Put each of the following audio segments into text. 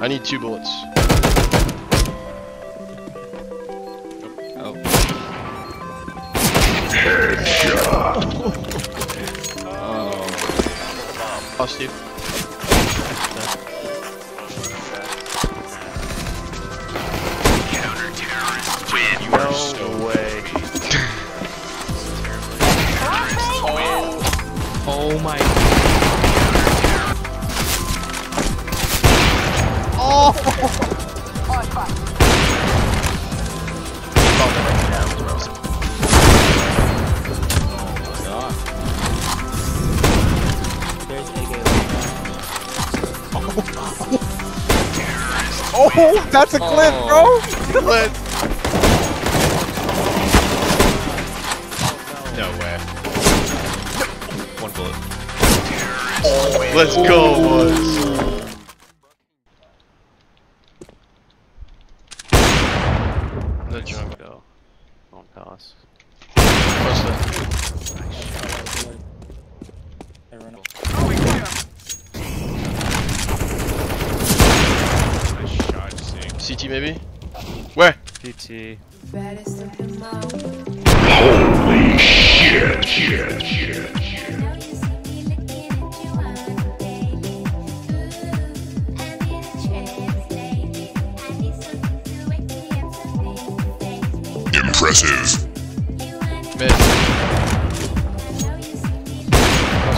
I need two bullets. Oh. Oh. Oh, Steve. No way. Oh my. Oh, that's a clip, bro. Clip. No way. One bullet. Let's go, boys. The junk. Go. On toss. CT maybe? Where? PT. Holy shit, shit, shit, shit. Impressive. Mid.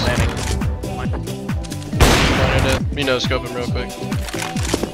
Landing. Wanted to, you know, scope him real quick.